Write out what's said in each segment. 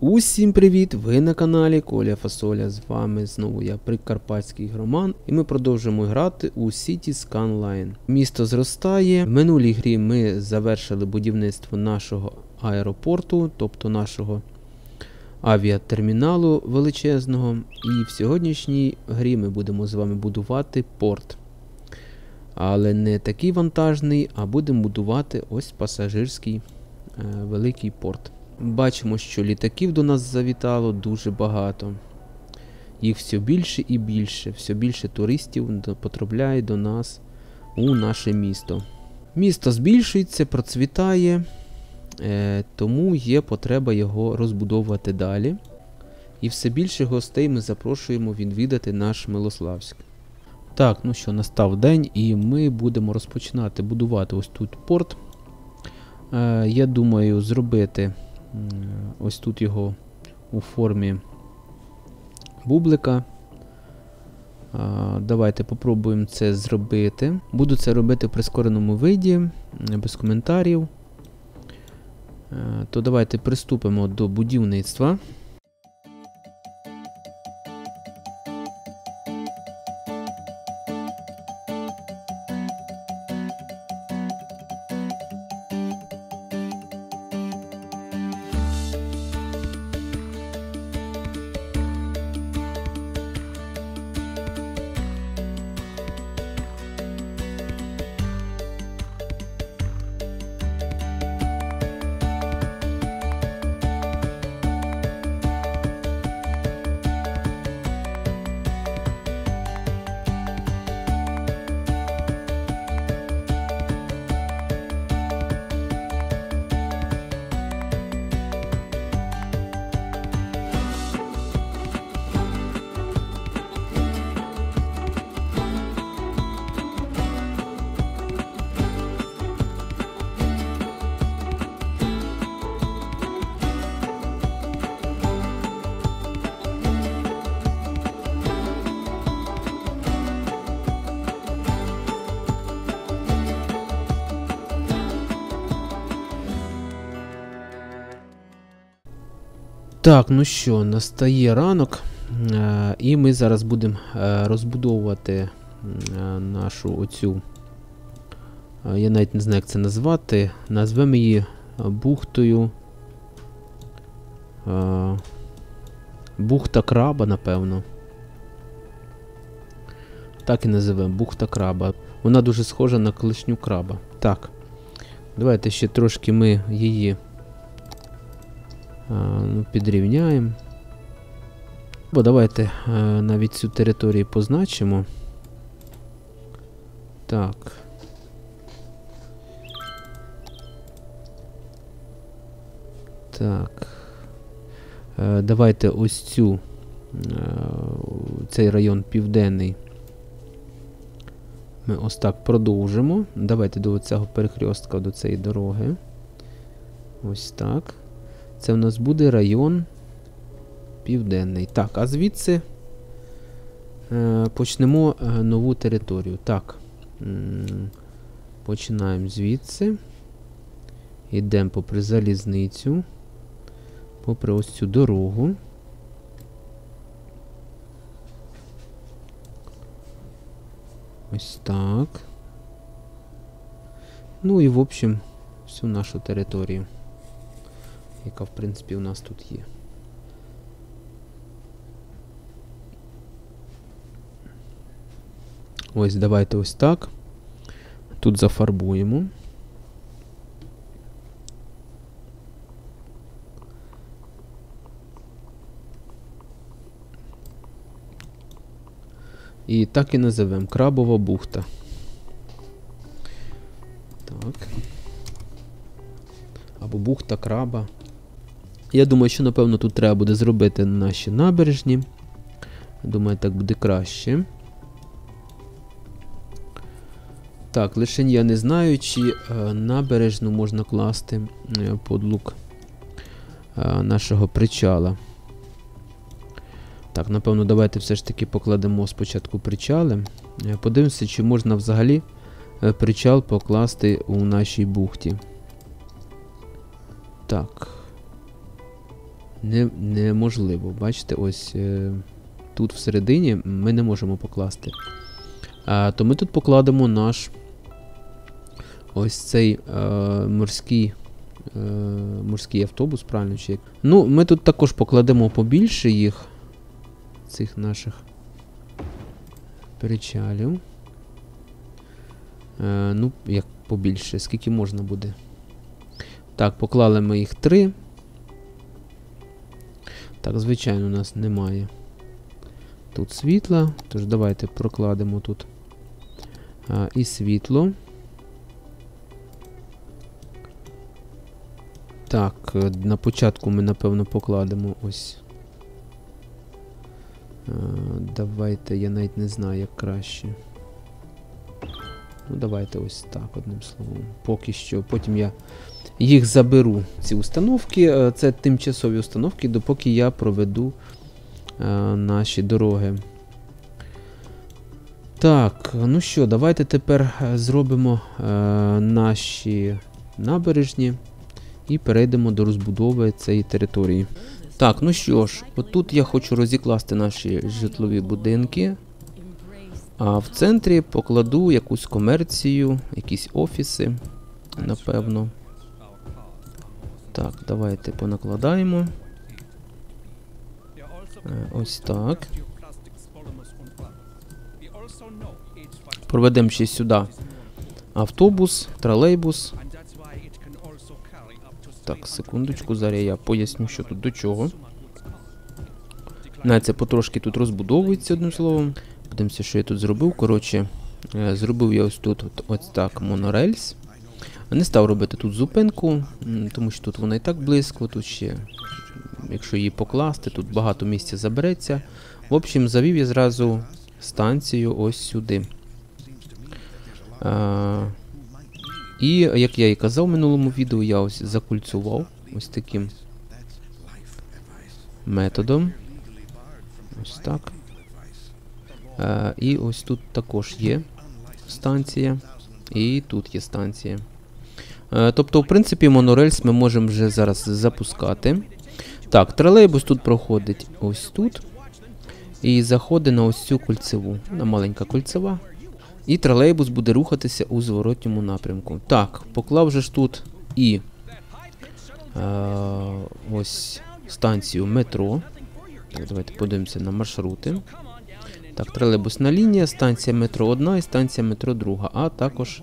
Усім привіт! Ви на каналі Коля Фасоля. З вами знову я Прикарпатський Громан, і ми продовжуємо грати у City Skyline. Місто зростає. В минулій грі ми завершили будівництво нашого аеропорту, тобто нашого авіатерміналу величезного. І в сьогоднішній грі ми будемо з вами будувати порт. Але не такий вантажний, а будемо будувати ось пасажирський е, великий порт. Бачимо, що літаків до нас завітало дуже багато. Їх все більше і більше, все більше туристів потрапляє до нас у наше місто. Місто збільшується, процвітає, е, тому є потреба його розбудовувати далі. І все більше гостей ми запрошуємо відвідати наш Милославськ. Так, ну що, настав день, і ми будемо розпочинати будувати ось тут порт. Е, Я думаю, зробити. Ось тут його у формі бублика. Давайте попробуємо це зробити. Буду це робити в прискореному виді, без коментарів. То давайте приступимо до будівництва. Так, ну що, настає ранок, е, і ми зараз будемо е, розбудовувати е, нашу оцю. Я навіть не знаю, як це назвати. Назвемо її бухтою. Бухта краба, напевно. Так і називаємо бухта краба. Вона дуже схожа на колишню краба. Так. Давайте ще трошки ми її ну, Підрівняємо. Бо давайте а, навіть цю територію позначимо. Так. Так. А, давайте ось цю цей район південний. Ми ось так продовжимо. Давайте до цього перехрестка, до цієї дороги. Ось так. Це в нас буде район Південний. Так, а звідси е, почнемо е, нову територію. Так. Починаємо звідси. Йдемо попри залізницю. Попри ось цю дорогу. Ось так. Ну і в общем всю нашу територію яка в принципі у нас тут є. Ось, давайте ось так. Тут зафарбуємо. І так і називемо крабова бухта. Так. Або бухта краба. Я думаю, що, напевно, тут треба буде зробити наші набережні. Думаю, так буде краще. Так, лише я не знаю, чи е, набережну можна класти е, под лук е, нашого причала. Так, напевно, давайте все ж таки покладемо спочатку причали. Е, подивимося, чи можна взагалі е, причал покласти у нашій бухті. Так. Не, неможливо. Бачите, ось е, тут всередині ми не можемо покласти. А, то ми тут покладемо наш ось цей е, морський, е, морський автобус, правильно чи як. Ну, ми тут також покладемо побільше їх, цих наших причалів. Е, ну, як побільше, скільки можна буде. Так, поклали ми їх три. Так, звичайно, у нас немає тут світла, тож давайте прокладемо тут а, і світло. Так, е, на початку ми, напевно, покладемо ось. А, давайте, я навіть не знаю, як краще. Ну, давайте ось так, одним словом. Поки що. Потім я їх заберу, ці установки. Е, Це тимчасові установки, допоки я проведу е, наші дороги. Так, ну що, давайте тепер е, зробимо наші набережні і перейдемо до розбудови цієї території. Так, ну що ж, отут я хочу розікласти наші житлові будинки. А в центрі покладу якусь комерцію, якісь офіси, напевно. Так, давайте понакладаємо. Е, Ось так. Проведемо ще сюди автобус, тролейбус. Так, секундочку, зараз я поясню, що тут до чого. Це потрошки тут розбудовується одним словом. Подивимося, що я тут зробив. Коротше, е, зробив я ось тут ось так монорельс. Не став робити тут зупинку, тому що тут вона і так близько, тут ще, якщо її покласти, тут багато місця забереться. В общем, завів я зразу станцію ось сюди. А, і, як я і казав в минулому відео, я ось закульцював ось таким методом. Ось так. Е, і ось тут також є станція. І тут є станція. Е, тобто, в принципі, монорельс ми можемо вже зараз запускати. Так, тролейбус тут проходить ось тут. І заходить на ось цю кольцеву. На маленька кольцева. І тролейбус буде рухатися у зворотньому напрямку. Так, поклав же ж тут і е, ось станцію метро. Так, давайте подивимося на маршрути. Так, тролейбусна лінія, станція метро одна і станція метро друга, а також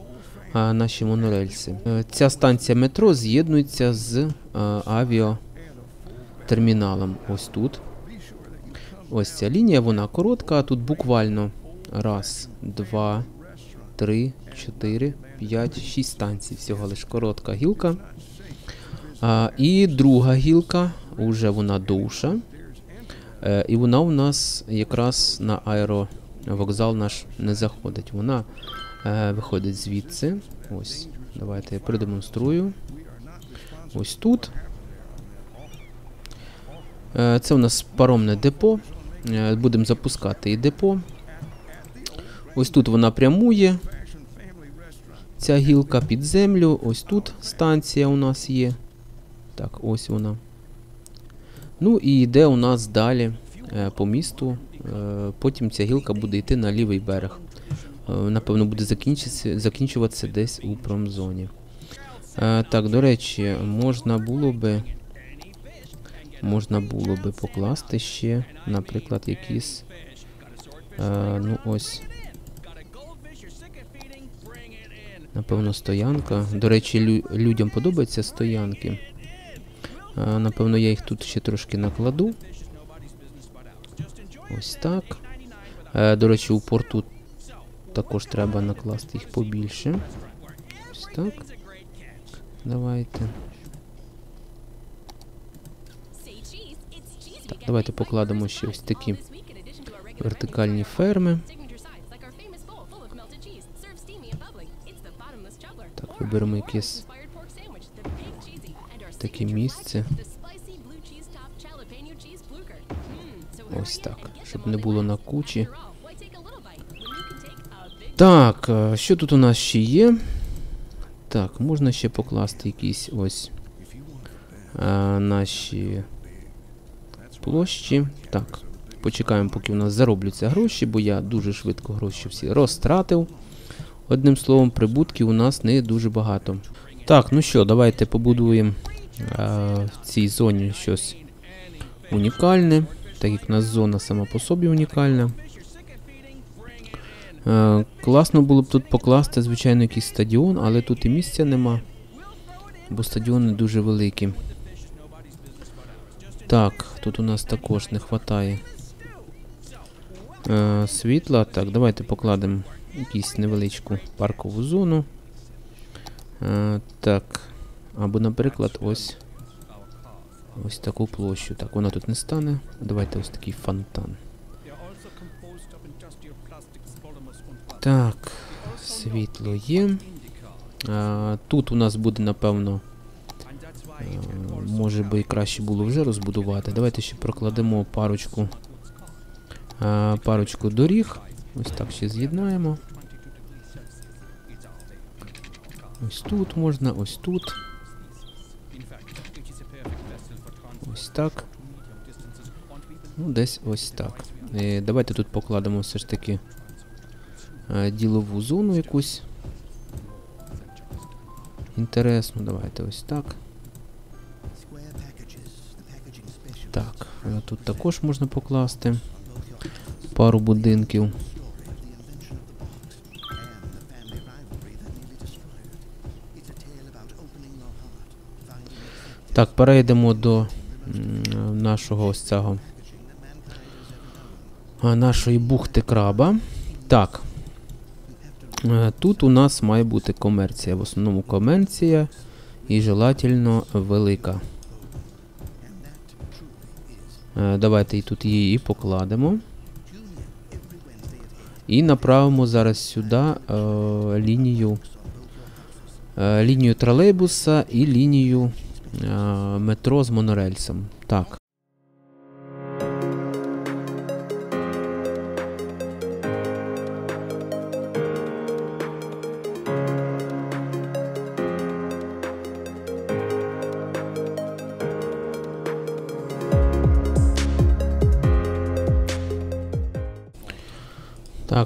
наші монорельси. Е, Ця станція метро з'єднується з а, авіатерміналом. Ось тут. Ось ця лінія, вона коротка, а тут буквально раз, два, три, чотири, п'ять, шість станцій. Всього лиш коротка гілка. І друга гілка, уже вона довша. Е, і вона у нас якраз на аеровокзал наш не заходить. Вона е, виходить звідси. Ось, давайте я продемонструю. Ось тут. Е, це у нас паромне депо. Е, будемо запускати і депо. Ось тут вона прямує. Ця гілка під землю. Ось тут станція у нас є. Так, ось вона. Ну і йде у нас далі по місту. Потім ця гілка буде йти на лівий берег. Е, напевно, буде закінчуватися десь у промзоні. Е, так, до речі, можна було би. Можна було би покласти ще, наприклад, якісь. Е, ну ось. Напевно, стоянка. До речі, лю- людям подобаються стоянки. Е, Напевно, я їх тут ще трошки накладу. Ось так. Е, До речі, у порту також треба накласти їх побільше. Ось так. Давайте. Так, давайте покладемо ще ось такі вертикальні ферми. Так, виберемо якесь таке місце. Ось так, щоб не було на кучі. Так, е, що тут у нас ще є? Так, можна ще покласти якісь ось е, наші площі. Так, почекаємо, поки у нас заробляться гроші, бо я дуже швидко гроші всі розтратив. Одним словом, прибутків у нас не дуже багато. Так, ну що, давайте побудуємо е, в цій зоні щось унікальне, так як у нас зона сама по собі унікальна. Е, класно було б тут покласти, звичайно, якийсь стадіон, але тут і місця нема, бо стадіони дуже великі. Так, тут у нас також не вистачає е, світла. Так, давайте покладемо якусь невеличку паркову зону. Е, так. Або, наприклад, ось ось таку площу. Так, вона тут не стане. Давайте ось такий фонтан. Так, світло є. А, тут у нас буде, напевно. е, Може би і краще було вже розбудувати. Давайте ще прокладемо парочку. а, Парочку доріг. Ось так ще з'єднаємо. Ось тут можна, ось тут. Ось так. Ну, десь ось так. Е, давайте тут покладемо все ж таки ділову зону якусь. Інтересно, давайте ось так. Так, е, тут також можна покласти пару будинків. Так, перейдемо до нашого ось цього. Нашої бухти краба. Так. Е, Тут у нас має бути комерція. В основному комерція і желательно велика. Е, Давайте і тут її покладемо. І направимо зараз сюди е, лінію. Е, лінію тролейбуса і лінію е, метро з монорельсом. Так.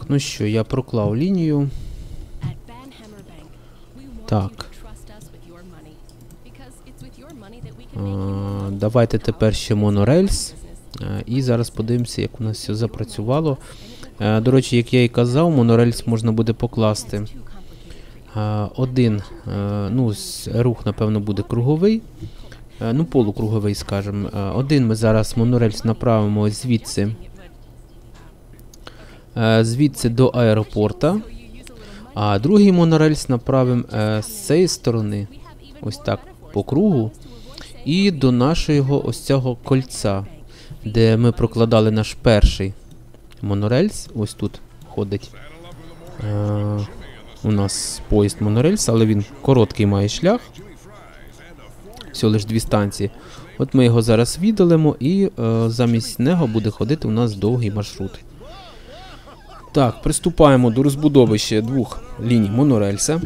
Ну що, я проклав лінію. Так. Давайте тепер ще монорельс. І зараз подивимося, як у нас все запрацювало. До речі, як я і казав, монорельс можна буде покласти. Один, ну, рух, напевно, буде круговий. Ну, полукруговий, скажімо. Один ми зараз монорельс направимо звідси. Е, звідси до аеропорта. А другий монорельс направимо е, з цієї сторони, ось так, по кругу, і до нашого ось цього кольця, де ми прокладали наш перший монорельс. Ось тут ходить. Е, у нас поїзд монорельс, але він короткий має шлях. Всього лише дві станції. От ми його зараз віддалимо, і е, замість нього буде ходити у нас довгий маршрут. Так, приступаємо до розбудови ще двох ліній монорельса.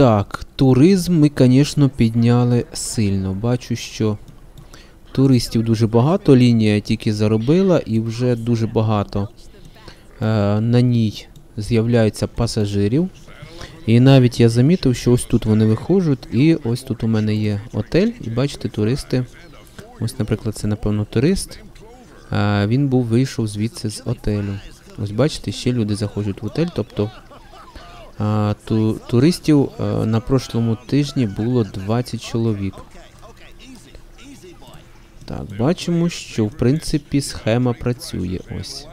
Так, туризм ми, звісно, підняли сильно. Бачу, що туристів дуже багато, лінія тільки заробила і вже дуже багато е, на ній з'являються пасажирів. І навіть я замітив, що ось тут вони виходять, і ось тут у мене є отель, і бачите, туристи. Ось, наприклад, це, напевно, турист. А, він був вийшов звідси з отелю. Ось бачите, ще люди заходять в отель. Тобто ту, туристів на прошлому тижні було 20 чоловік. Так, бачимо, що в принципі схема працює. Ось.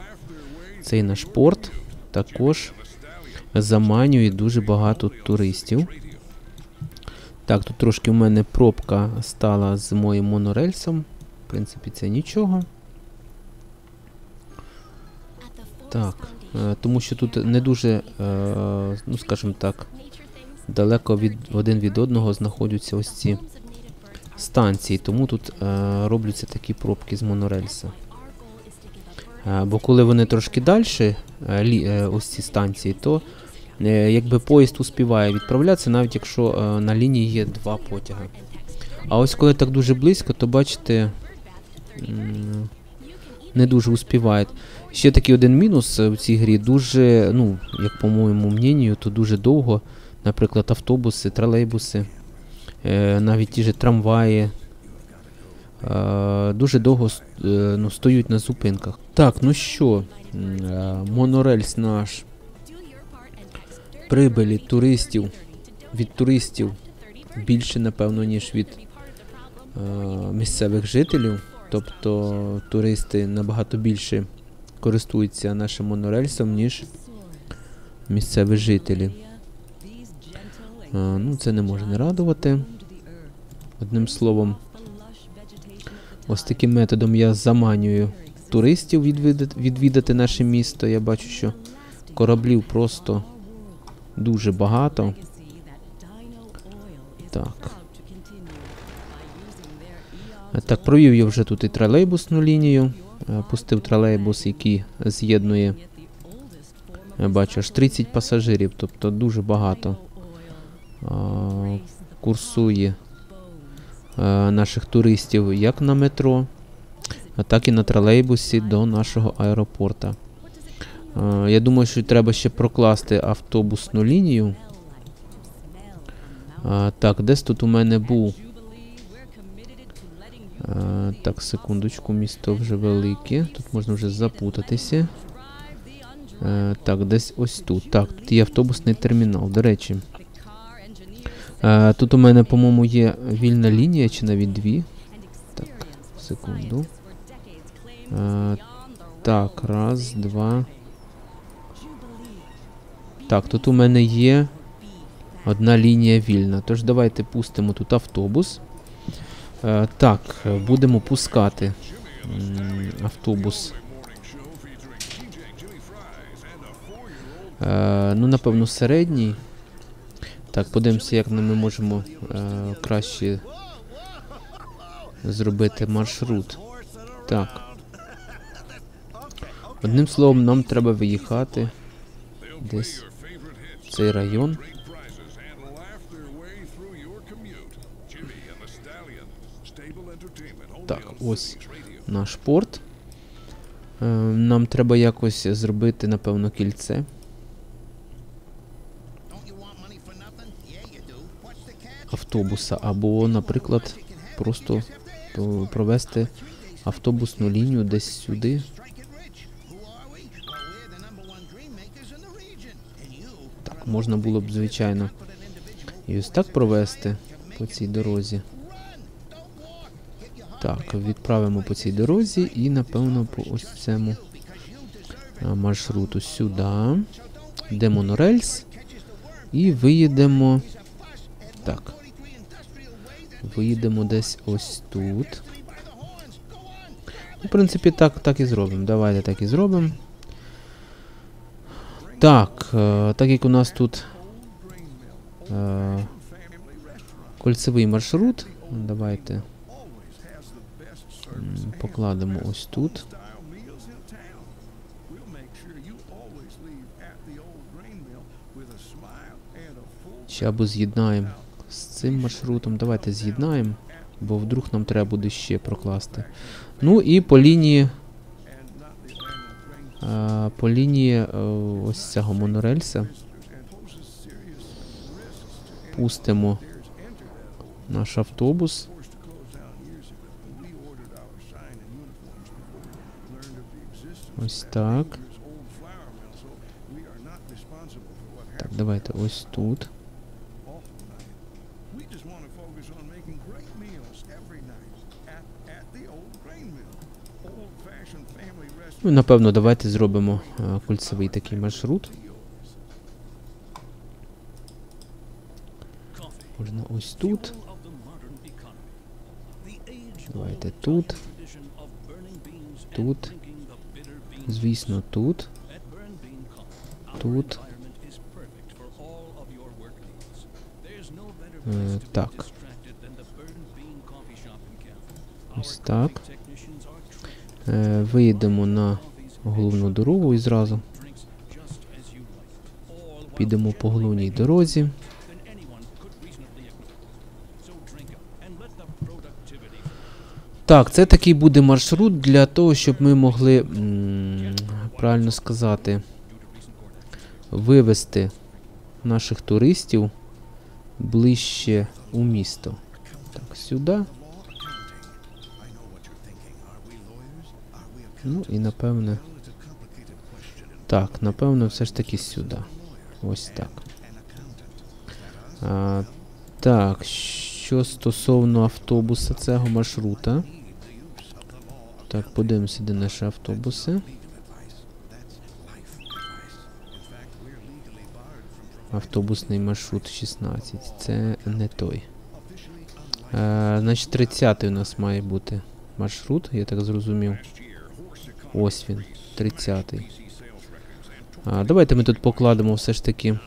Цей наш порт також заманює дуже багато туристів. Так, тут трошки в мене пробка стала з моїм монорельсом. В принципі, це нічого. Так, е, тому що тут не дуже, е, ну скажімо так, далеко від один від одного знаходяться ось ці станції, тому тут е, робляться такі пробки з монорельса. Е, бо коли вони трошки далі, е, лі, е, ось ці станції, то е, якби поїзд успіває відправлятися, навіть якщо е, на лінії є два потяги. А ось коли так дуже близько, то бачите, не дуже успіває. Ще такий один мінус е, в цій грі, дуже, ну, як по моєму мнению, то дуже довго, наприклад, автобуси, тролейбуси, е, навіть ті ж трамваї. е, Дуже довго е, ну, стоють на зупинках. Так, ну що, монорельс наш прибилі туристів від туристів більше, напевно, ніж від е, місцевих жителів. Тобто туристи набагато більше користуються нашим монорельсом, ніж місцеві жителі. Ну, це не може не радувати. Одним словом, ось таким методом я заманюю туристів відвідати наше місто. Я бачу, що кораблів просто дуже багато. Так. Е, Так, провів я вже тут і тролейбусну лінію. Е, Пустив тролейбус, який з'єднує, бачу, аж 30 пасажирів, тобто дуже багато курсує е, наших туристів як на метро, так і на тролейбусі до нашого аеропорта. Е, Я думаю, що треба ще прокласти автобусну лінію. Так, десь тут у мене був. А, так, секундочку, місто вже велике. Тут можна вже запутатися. А, так, десь ось тут. Так, тут є автобусний термінал, до речі. А, тут у мене, по-моєму, є вільна лінія, чи навіть дві. Так, секунду. Так, раз, два. Так, тут у мене є одна лінія вільна. Тож давайте пустимо тут автобус. Е, так, будемо пускати автобус. Е, ну, напевно, середній. Так, подивимося, як ми можемо е, краще зробити маршрут. Так. Одним словом, нам треба виїхати десь в цей район. Так, ось наш порт. Е, Нам треба якось зробити, напевно, кільце. Автобуса, або, наприклад, просто провести автобусну лінію десь сюди. Так, можна було б, звичайно, і ось так провести по цій дорозі. Так, відправимо по цій дорозі і, напевно, по ось цьому а, маршруту сюди. Йдемо на рельс. І виїдемо. Так. Виїдемо десь ось тут. В принципі, так, так і зробимо. Давайте так і зробимо. Так, е, так як у нас тут е, кольцевий маршрут, давайте покладемо ось тут. Ще або з'єднаємо з цим маршрутом. Давайте з'єднаємо, бо вдруг нам треба буде ще прокласти. Ну і по лінії е, по лінії е, ось цього монорельса. Пустимо наш автобус. Ось так. Так, давайте ось тут. Ну, напевно, давайте зробимо е, кольцевий такий маршрут. Можна ось тут. Давайте тут. Тут. Звісно, тут. Тут. Е, так. Ось так. Е, виїдемо на головну дорогу і зразу. Підемо по головній дорозі. Так, це такий буде маршрут для того, щоб ми могли, правильно сказати, вивести наших туристів ближче у місто. Так, сюди. Ну і напевне. Так, напевно, все ж таки сюди. Ось так. А, так, що стосовно автобуса цього маршрута. Так, подивимося, де наші автобуси. Автобусний маршрут 16. Це не той. Е, значить, 30 у нас має бути маршрут, я так зрозумів. Ось він, 30-й. А, давайте ми тут покладемо все ж таки е,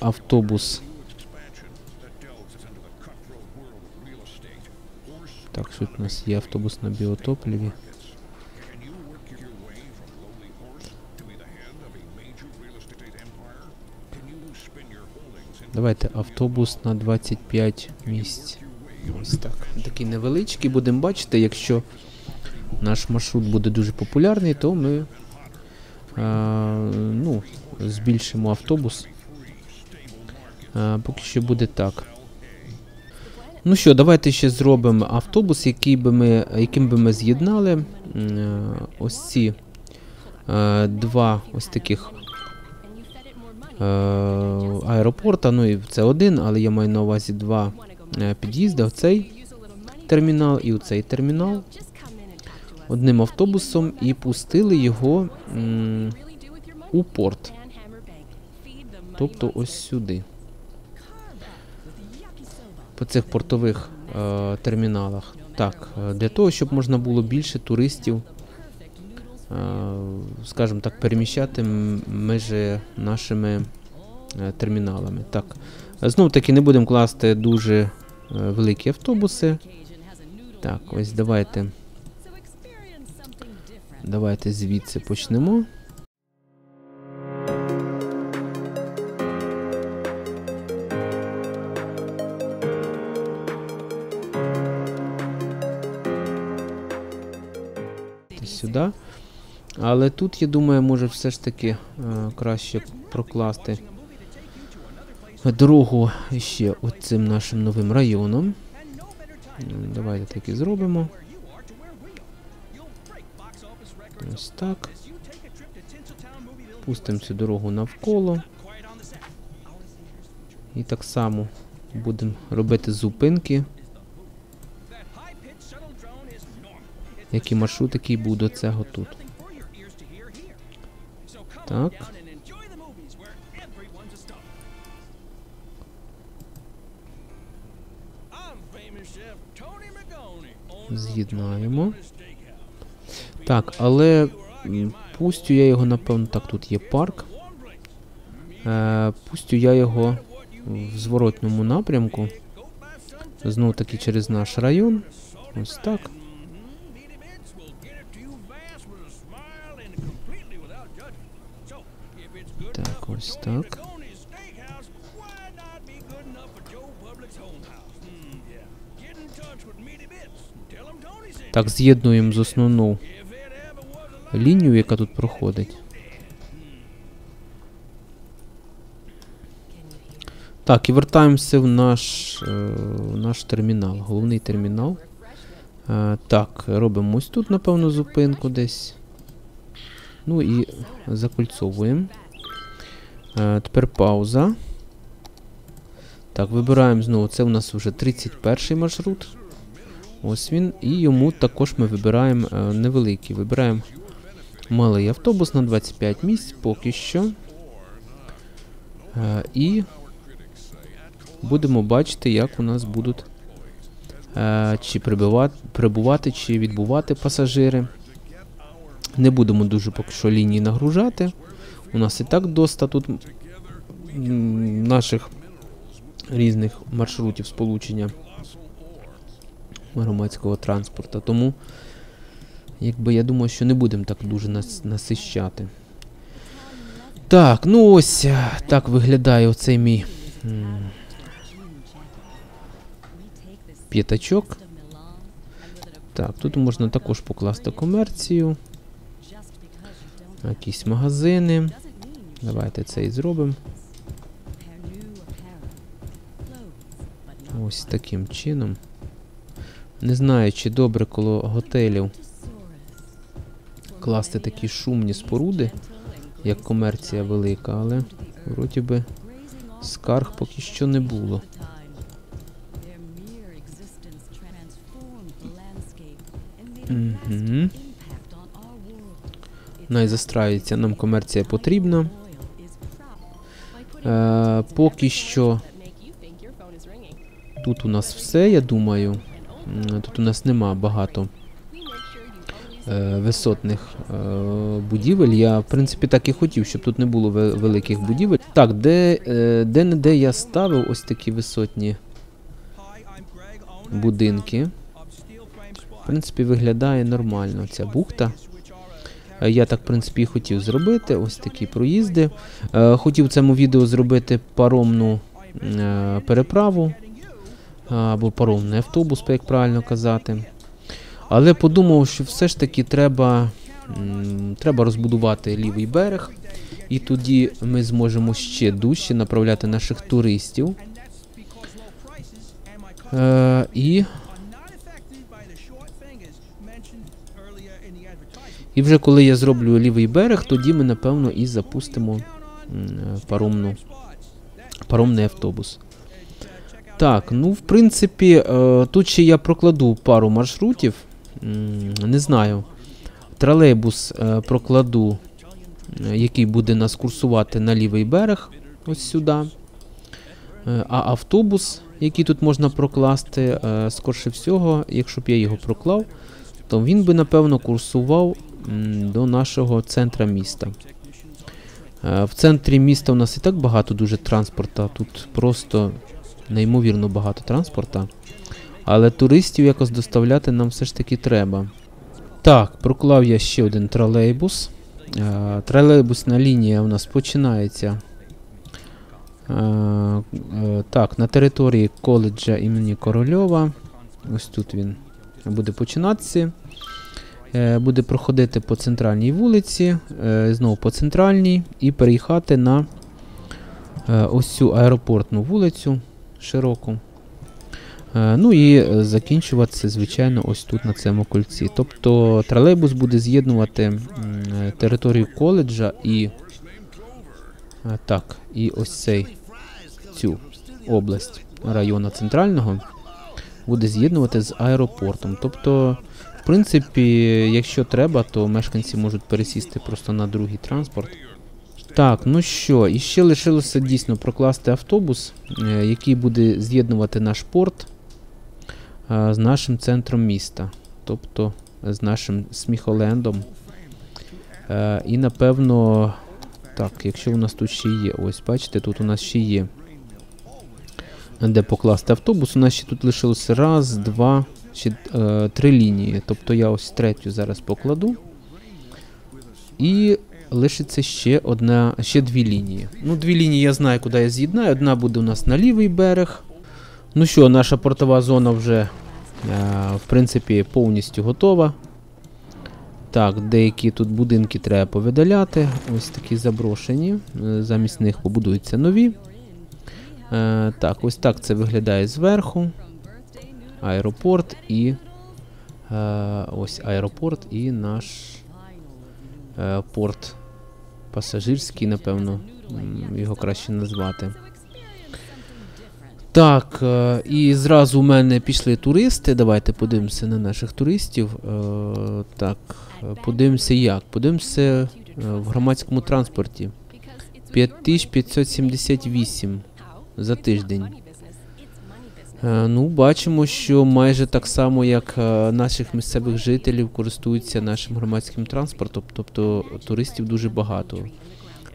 автобус. Так, що у нас є автобус на біотопливі. Давайте автобус на 25 місць. Ось так. Такий невеличкий. Будемо бачити, якщо наш маршрут буде дуже популярний, то ми а, ну, збільшимо автобус. А, поки що буде так. Ну що, давайте ще зробимо автобус, який би ми, яким би ми з'єднали ось ці два ось таких аеропорта. Ну і це один, але я маю на увазі два е, під'їзди. Оцей термінал і оцей термінал одним автобусом і пустили його у порт. Тобто ось сюди. По цих портових е, терміналах. Так, е, для того, щоб можна було більше туристів, е, скажімо так, переміщати межі нашими е, терміналами. Так, знов таки не будемо класти дуже е, великі автобуси. Так, ось давайте. Давайте звідси почнемо. Тут, я думаю, може все ж таки е, краще прокласти дорогу ще оцим нашим новим районом. Давайте так і зробимо. Ось так. Пустимо цю дорогу навколо. І так само будемо робити зупинки. Який маршрут, який був до цього тут. Так. З'єднаємо. Так, але пустю я його, напевно, так, тут є парк. Е, пустю я його в зворотньому напрямку. Знов таки через наш район. Ось так. Ось так. Так, з'єднуємо з основну лінію, яка тут проходить. Так, і вертаємося в наш, е, в наш термінал, головний термінал. Е, так, робимо ось тут, напевно, зупинку десь. Ну і закольцовуємо. Е, тепер пауза. Так, вибираємо знову. Це у нас вже 31 маршрут. Ось він. І йому також ми вибираємо е, невеликий. Вибираємо малий автобус на 25 місць поки що. Е, і будемо бачити, як у нас будуть е, чи прибувати, прибувати, чи відбувати пасажири. Не будемо дуже поки що лінії нагружати. У нас і так доста тут наших різних маршрутів сполучення громадського транспорту. Тому, якби я думаю, що не будемо так дуже нас насищати. Так, ну ось е, так виглядає оцей мій п'ятачок. Так, тут можна також покласти комерцію, якісь магазини. Давайте це і зробимо. Ось таким чином. Не знаю, чи добре коло готелів класти такі шумні споруди, як комерція велика, але вроді би скарг поки що не було. Угу. Най застраюється, нам комерція потрібна. Е, поки що тут у нас все, я думаю. Тут у нас нема багато е, висотних е, будівель. Я, в принципі, так і хотів, щоб тут не було великих будівель. Так, де, е, де не де я ставив ось такі висотні будинки. В принципі, виглядає нормально ця бухта. Е, Я так, в принципі, і хотів зробити. Ось такі проїзди. Е, Хотів в цьому відео зробити паромну е, переправу. Або паромний автобус, як правильно казати. Але подумав, що все ж таки треба, треба розбудувати лівий берег. І тоді ми зможемо ще дужче направляти наших туристів. І І вже коли я зроблю лівий берег, тоді ми напевно і запустимо паромну, паромний автобус. Так, ну в принципі, е, тут ще я прокладу пару маршрутів. Не знаю. Тролейбус е, прокладу, який буде нас курсувати на лівий берег, ось сюди. Е, А автобус, який тут можна прокласти, скорше всього, якщо б я його проклав, то він би напевно курсував до нашого центра міста. Е, В центрі міста у нас і так багато дуже транспорта, тут просто неймовірно багато транспорта. Але туристів якось доставляти нам все ж таки треба. Так, проклав я ще один тролейбус. Е, Тролейбусна лінія у нас починається. е, Так, на території коледжа імені Корольова. Ось тут він буде починатися. Е, Буде проходити по центральній вулиці, е, знову по центральній, і переїхати на е, ось цю аеропортну вулицю широку. Ну і закінчуватися, звичайно, ось тут на цьому кольці. Тобто тролейбус буде з'єднувати територію коледжа і. Так, і ось цей цю область району центрального буде з'єднувати з аеропортом. Тобто, в принципі, якщо треба, то мешканці можуть пересісти просто на другий транспорт. Так, ну що, і ще лишилося дійсно прокласти автобус, е, який буде з'єднувати наш порт е, з нашим центром міста, тобто з нашим сміхолендом. Е, І напевно, так, якщо у нас тут ще є, ось бачите, тут у нас ще є де покласти автобус. У нас ще тут лишилося раз, два, ще е, три лінії. Тобто я ось третю зараз покладу. І лишиться ще одна, ще дві лінії. Ну, дві лінії я знаю, куди я з'єднаю. Одна буде у нас на лівий берег. Ну що, наша портова зона вже, е, в принципі, повністю готова. Так, деякі тут будинки треба повидаляти. Ось такі заброшені. Е, Замість них побудуються нові. Е, так, ось так це виглядає зверху. Аеропорт і. Е, ось аеропорт і наш е, порт пасажирський, напевно. Його краще назвати. Так, е, і зразу у мене пішли туристи. Давайте подивимося на наших туристів. Е, так, подивимося як. Подивимося е, в громадському транспорті. 5578 за тиждень. Е, Ну, бачимо, що майже так само, як е, наших місцевих жителів користуються нашим громадським транспортом, тобто туристів дуже багато.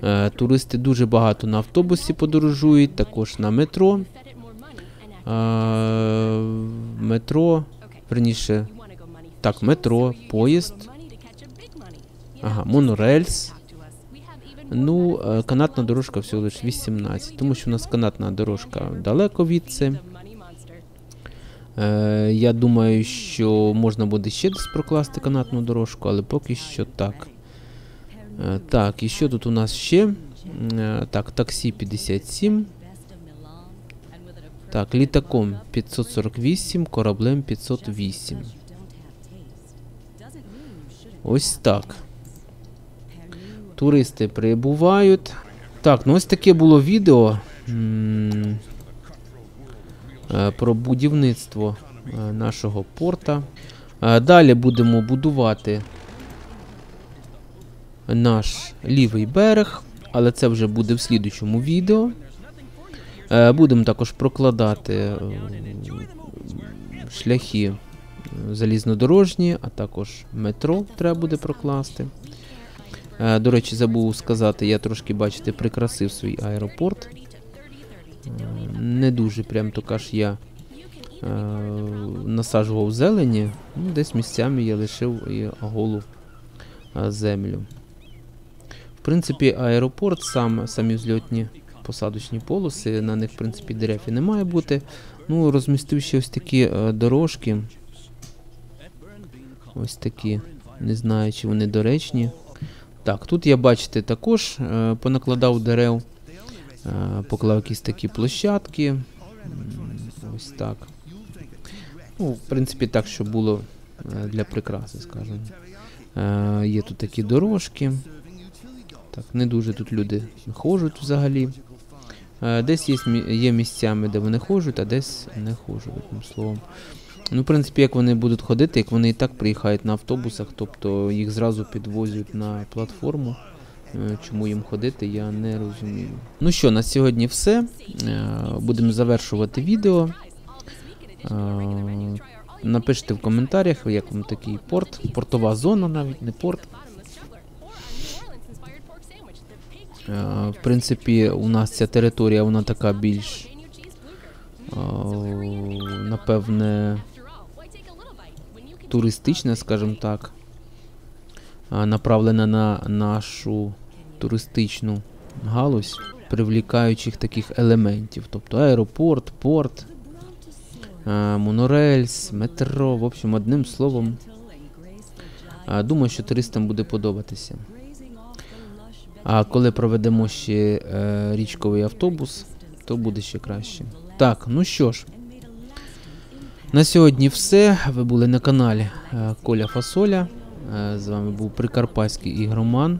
Е, Туристи дуже багато на автобусі подорожують, також на метро. Метро, верніше, так, метро, поїзд, ага, монорельс. Ну, е, канатна дорожка всього лише 18, тому що у нас канатна дорожка далеко від це. Я думаю, що можна буде ще десь прокласти канатну дорожку, але поки що так. Е, так, і що тут у нас ще? Е, так, таксі 57. Так, літаком 548, кораблем 508. Ось так. Туристи прибувають. Так, ну ось таке було відео е, про будівництво е, нашого порта. Е, Далі будемо будувати наш лівий берег, але це вже буде в слідучому відео. Будемо також прокладати шляхи залізнодорожні, а також метро треба буде прокласти. Е, До речі, забув сказати, я трошки, бачите, прикрасив свій аеропорт. Е, Не дуже прям то каж я е, насаджував зелені, ну, десь місцями я лишив голу землю. В принципі, аеропорт, сам, самі взльотні посадочні полоси, на них, в принципі, дерев і не має бути. Ну, розмістив ще ось такі дорожки. Ось такі. Не знаю, чи вони доречні. Так, тут я, бачите, також е, понакладав дерев, е, поклав якісь такі площадки. Ось так. Ну, в принципі, так, щоб було е, для прикраси, скажімо. Є тут такі дорожки. Так, не дуже тут люди ходжуть взагалі. Десь є, є місцями, де вони ходжуть, а десь не ходжуть, одним словом. Ну, в принципі, як вони будуть ходити, як вони і так приїхають на автобусах, тобто їх зразу підвозять на платформу. Е, Чому їм ходити, я не розумію. Ну що, на сьогодні все. Е, Будемо завершувати відео. Е, Напишіть в коментарях, як вам такий порт, портова зона навіть, не порт. В принципі, у нас ця територія, вона така більш, напевне, туристична, скажімо так, направлена на нашу туристичну галузь, привлікаючих таких елементів. Тобто аеропорт, порт, монорельс, метро, в общем, одним словом. Думаю, що туристам буде подобатися. А коли проведемо ще е, річковий автобус, то буде ще краще. Так, ну що ж, на сьогодні все. Ви були на каналі е, Коля Фасоля. Е, з вами був Прикарпатський ігроман.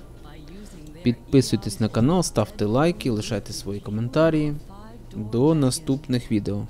Підписуйтесь на канал, ставте лайки, лишайте свої коментарі. До наступних відео.